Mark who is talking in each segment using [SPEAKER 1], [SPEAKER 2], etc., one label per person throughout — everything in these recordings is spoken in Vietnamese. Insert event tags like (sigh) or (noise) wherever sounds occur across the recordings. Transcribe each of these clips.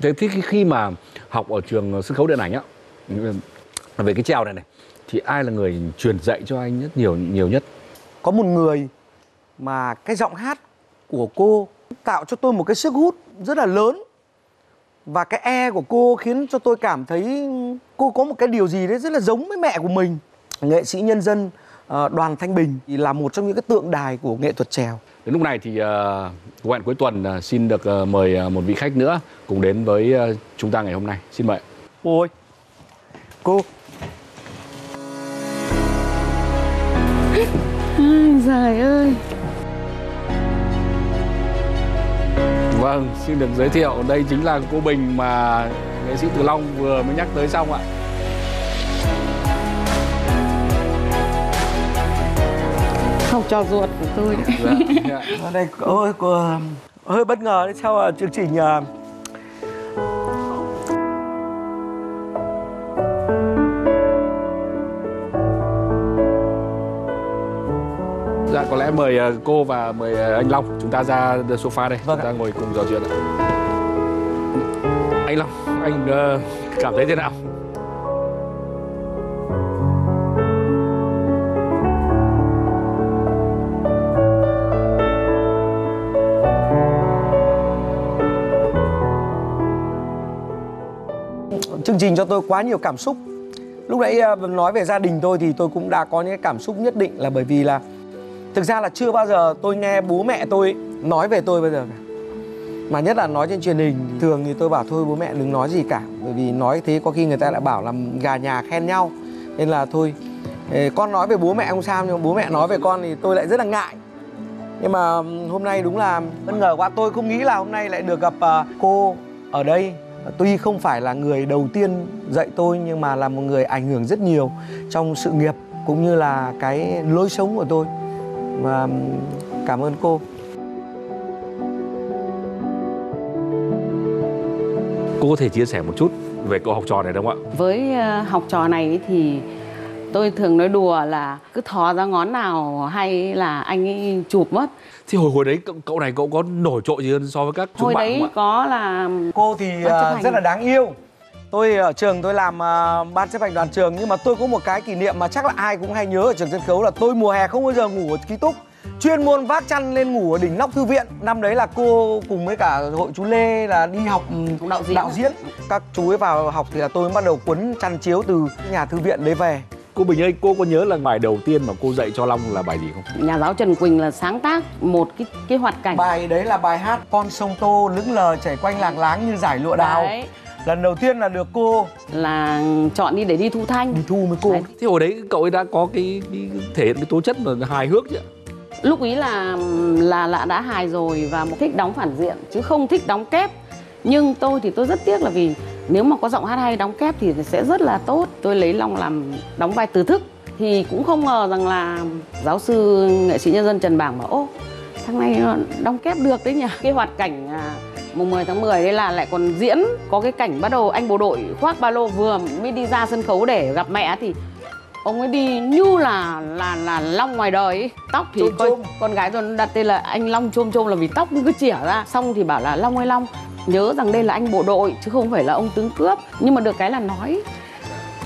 [SPEAKER 1] thế thì khi- mà học ở trường sân khấu điện ảnh á, về cái trèo này này, thì ai là người truyền dạy cho anh nhất, nhiều nhiều nhất?
[SPEAKER 2] Có một người mà cái giọng hát của cô tạo cho tôi một cái sức hút rất là lớn. Và cái e của cô khiến cho tôi cảm thấy cô có một cái điều gì đấy rất là giống với mẹ của mình. Nghệ sĩ nhân dân ờ, đoàn thanh bình thì là một trong những cái tượng đài của nghệ thuật trèo.
[SPEAKER 1] Đến lúc này thì uh, hẹn cuối tuần ờ, xin được ờ, mời ờ, một vị khách nữa cùng đến với ờ, chúng ta ngày hôm nay. Xin mời.
[SPEAKER 2] ôi cô
[SPEAKER 3] Ai giời ơi
[SPEAKER 1] Vâng, xin được giới thiệu đây chính là cô Bình mà nghệ sĩ Từ Long vừa mới nhắc tới xong ạ.
[SPEAKER 3] Học trò ruột của tôi đấy
[SPEAKER 1] Dạ, dạ. (laughs)
[SPEAKER 2] ở đây ôi cô hơi bất ngờ đấy sao à, chương trình à,
[SPEAKER 1] Dạ, có lẽ mời ờ, cô và mời ờ, anh Long chúng ta ra sofa đây,
[SPEAKER 2] Vâng
[SPEAKER 1] chúng
[SPEAKER 2] ạ.
[SPEAKER 1] ta ngồi cùng trò chuyện ạ. Anh Long, anh ờ, cảm thấy thế nào?
[SPEAKER 2] Chương trình cho tôi quá nhiều cảm xúc. Lúc nãy à, nói về gia đình tôi thì tôi cũng đã có những cái cảm xúc nhất định là bởi vì là thực ra là chưa bao giờ tôi nghe bố mẹ tôi nói về tôi bây giờ cả. Mà nhất là nói trên truyền hình thường thì tôi bảo thôi bố mẹ đừng nói gì cả, bởi vì nói thế có khi người ta lại bảo là gà nhà khen nhau. Nên là thôi con nói về bố mẹ không sao, nhưng bố mẹ nói về con thì tôi lại rất là ngại. Nhưng mà hôm nay đúng là bất ngờ quá, tôi không nghĩ là hôm nay lại được gặp à, cô ở đây tuy không phải là người đầu tiên dạy tôi nhưng mà là một người ảnh hưởng rất nhiều trong sự nghiệp cũng như là cái lối sống của tôi và cảm ơn cô
[SPEAKER 1] Cô có thể chia sẻ một chút về cậu học trò này đúng không ạ?
[SPEAKER 3] Với ờ, học trò này thì tôi thường nói đùa là cứ thò ra ngón nào hay là anh ấy chụp mất
[SPEAKER 1] Thì hồi hồi đấy cậu, cậu này cậu có nổi trội gì hơn so với các chúng
[SPEAKER 3] Hồi
[SPEAKER 1] bạn
[SPEAKER 3] đấy
[SPEAKER 1] không ạ?
[SPEAKER 3] có là
[SPEAKER 2] cô thì
[SPEAKER 3] Ban chấp
[SPEAKER 2] à,
[SPEAKER 3] hành.
[SPEAKER 2] rất là đáng yêu tôi ở trường tôi làm à, ban chấp hành đoàn trường nhưng mà tôi có một cái kỷ niệm mà chắc là ai cũng hay nhớ ở trường sân khấu là tôi mùa hè không bao giờ ngủ ở ký túc chuyên môn vác chăn lên ngủ ở đỉnh nóc thư viện năm đấy là cô cùng với cả hội chú lê là đi học ừm,
[SPEAKER 3] đạo diễn.
[SPEAKER 2] đạo diễn các chú ấy vào học thì là tôi mới bắt đầu quấn chăn chiếu từ nhà thư viện đấy về
[SPEAKER 1] Cô Bình ơi, cô có nhớ là bài đầu tiên mà cô dạy cho Long là bài gì không?
[SPEAKER 3] nhà giáo Trần Quỳnh là sáng tác một cái cái hoạt cảnh
[SPEAKER 2] bài đấy là bài hát con sông tô lững lờ chảy quanh làng láng như giải lụa đào
[SPEAKER 3] Đấy,
[SPEAKER 2] lần đầu tiên là được cô
[SPEAKER 3] là chọn đi để đi thu thanh
[SPEAKER 2] đi thu với cô
[SPEAKER 3] Đấy.
[SPEAKER 1] Thì hồi đấy cậu ấy đã có cái, cái thể hiện cái tố chất mà hài hước chứ ạ?
[SPEAKER 3] lúc ý là là là đã hài rồi và một thích đóng phản diện chứ không thích đóng kép nhưng tôi thì tôi rất tiếc là vì nếu mà có giọng hát hay đóng kép thì sẽ rất là tốt. Tôi lấy long làm đóng vai từ thức. Thì cũng không ngờ rằng là giáo sư nghệ sĩ nhân dân trần bảng bảo ô thằng này nó đóng kép được đấy nhỉ? Cái hoạt cảnh à, mùng 10 tháng 10 đấy là lại còn diễn. Có cái cảnh bắt đầu anh bộ đội khoác ba lô vừa mới đi ra sân khấu để gặp mẹ thì ông ấy đi như là là là long ngoài đời ấy. tóc thì
[SPEAKER 2] Chôm
[SPEAKER 3] coi-
[SPEAKER 2] chôm.
[SPEAKER 3] con gái tôi đặt tên là anh long chôm chôm là vì tóc cứ chỉa ra. Xong thì bảo là long ơi long nhớ rằng đây là anh bộ đội chứ không phải là ông tướng cướp. Nhưng mà được cái là nói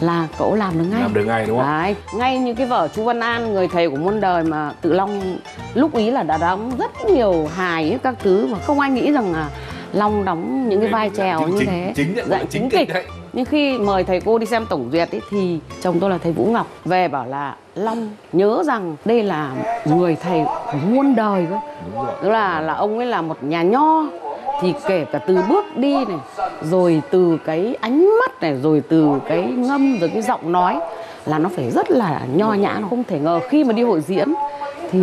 [SPEAKER 3] là cậu làm được ngay.
[SPEAKER 1] Làm được ngay đúng không?
[SPEAKER 3] Đấy, ngay như cái vở chú Văn An người thầy của muôn đời mà Tự Long lúc ý là đã đóng rất nhiều hài ấy, các thứ mà không ai nghĩ rằng là Long đóng những cái vai trèo như
[SPEAKER 1] chính,
[SPEAKER 3] thế.
[SPEAKER 1] Chính, chính,
[SPEAKER 3] dạng chính kịch
[SPEAKER 1] đấy.
[SPEAKER 3] nhưng khi mời thầy cô đi xem tổng duyệt ấy, thì chồng tôi là thầy Vũ Ngọc về bảo là Long nhớ rằng đây là người thầy của muôn đời cơ. Tức là là ông ấy là một nhà nho thì kể cả từ bước đi này, rồi từ cái ánh mắt này, rồi từ cái ngâm, rồi cái giọng nói là nó phải rất là nho nhã, nó không thể ngờ khi mà đi hội diễn thì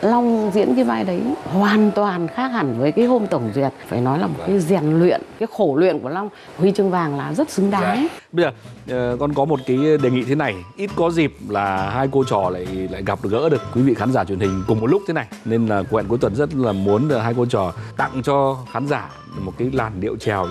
[SPEAKER 3] Long diễn cái vai đấy hoàn toàn khác hẳn với cái hôm tổng duyệt. Phải nói là một cái rèn luyện cái khổ luyện của Long. Huy chương vàng là rất xứng đáng.
[SPEAKER 1] Bây giờ ờ, con có một cái đề nghị thế này. Ít có dịp là hai cô trò lại lại gặp được gỡ được quý vị khán giả truyền hình cùng một lúc thế này. Nên là quẹn cuối tuần rất là muốn là hai cô trò tặng cho khán giả một cái làn điệu trèo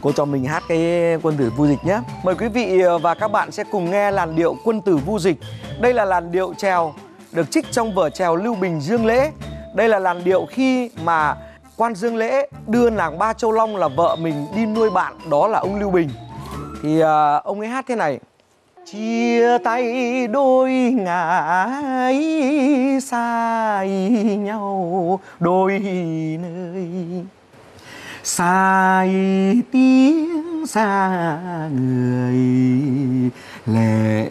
[SPEAKER 2] Cô cho mình hát cái quân tử vu dịch nhé. Mời quý vị và các bạn sẽ cùng nghe làn điệu quân tử vu dịch. Đây là làn điệu trèo được trích trong vở trèo Lưu Bình Dương Lễ. Đây là làn điệu khi mà quan dương lễ đưa nàng ba châu long là vợ mình đi nuôi bạn đó là ông lưu bình thì à, ông ấy hát thế này chia tay đôi ngã xa nhau đôi nơi sai tiếng xa người lệ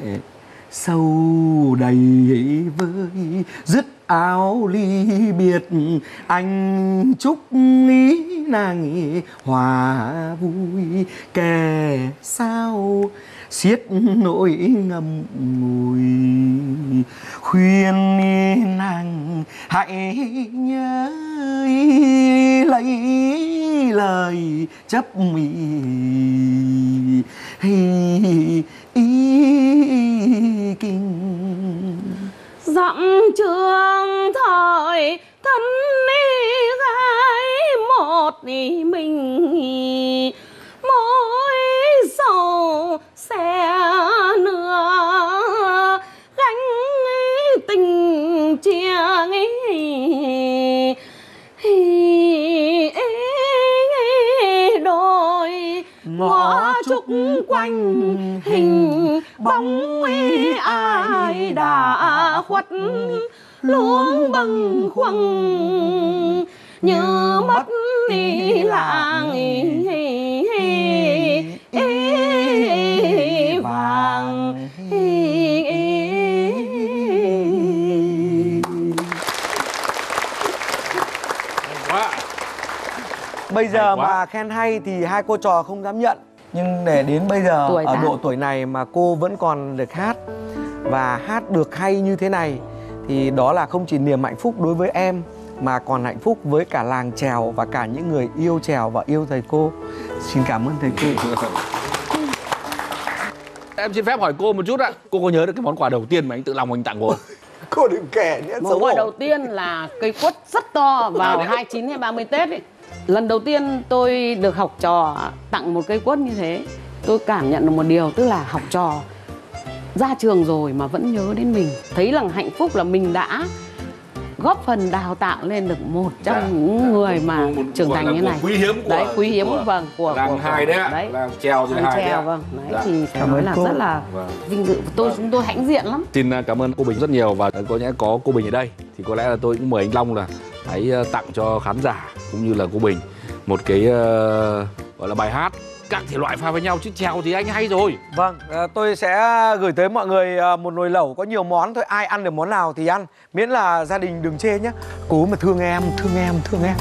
[SPEAKER 2] sâu đầy vơi, dứt áo ly biệt, anh chúc ý nàng hòa vui. Kẻ sao xiết nỗi ngầm ngùi, khuyên nàng hãy nhớ lấy lời chấp mì ý kinh
[SPEAKER 3] dặm trường thời thân đi gái một mình ngõ trúc quanh hình bóng ấy ai đã khuất luống bâng khuâng. Như mất đi làng
[SPEAKER 2] Bây giờ mà khen hay thì hai cô trò không dám nhận. Nhưng để đến bây giờ
[SPEAKER 3] Tuổi
[SPEAKER 2] ở độ tuổi này mà cô vẫn còn được hát Và hát được hay như thế này Thì đó là không chỉ niềm hạnh phúc đối với em Mà còn hạnh phúc với cả làng trèo Và cả những người yêu trèo và yêu thầy cô. Xin cảm ơn thầy cô. (laughs)
[SPEAKER 1] Em xin phép hỏi cô một chút ạ. Cô có nhớ được cái món quà đầu tiên mà anh tự lòng anh tặng cô không? (laughs)
[SPEAKER 2] Cô đừng kể nữa
[SPEAKER 3] Món quà đầu tiên là cây quất rất to vào 29 hay 30 Tết ấy. Lần đầu tiên tôi được học trò tặng một cây quất như thế Tôi cảm nhận được một điều tức là học trò ra trường rồi mà vẫn nhớ đến mình Thấy rằng hạnh phúc là mình đã góp phần đào tạo lên được một trong
[SPEAKER 1] Dạ,
[SPEAKER 3] những
[SPEAKER 1] dạ.
[SPEAKER 3] người mà
[SPEAKER 1] Một- một-
[SPEAKER 3] trưởng thành như này
[SPEAKER 1] quý hiếm của-
[SPEAKER 3] Đấy, quý hiếm
[SPEAKER 1] của
[SPEAKER 3] vâng của
[SPEAKER 1] làng
[SPEAKER 3] của-
[SPEAKER 1] hai đấy
[SPEAKER 3] đấy.
[SPEAKER 1] làng treo thì
[SPEAKER 3] Làng
[SPEAKER 1] hai đấy
[SPEAKER 3] vâng đấy
[SPEAKER 1] Dạ.
[SPEAKER 3] thì phải
[SPEAKER 2] Cảm
[SPEAKER 3] nói
[SPEAKER 2] ơn
[SPEAKER 3] là
[SPEAKER 2] cô.
[SPEAKER 3] rất là
[SPEAKER 1] Vâng.
[SPEAKER 3] vinh dự tôi chúng tôi hãnh diện lắm
[SPEAKER 1] Xin uh, cảm ơn cô Bình rất nhiều và có lẽ có cô Bình ở đây thì có lẽ là tôi cũng mời anh Long là hãy uh, tặng cho khán giả cũng như là cô Bình một cái uh, gọi là bài hát các thể loại pha với nhau chứ trèo thì anh hay rồi.
[SPEAKER 2] Vâng, à, tôi sẽ gửi tới mọi người ờ, một nồi lẩu có nhiều món thôi Ai ăn được món nào thì ăn. Miễn là gia đình đừng chê nhé Cố mà thương em, thương em, thương em.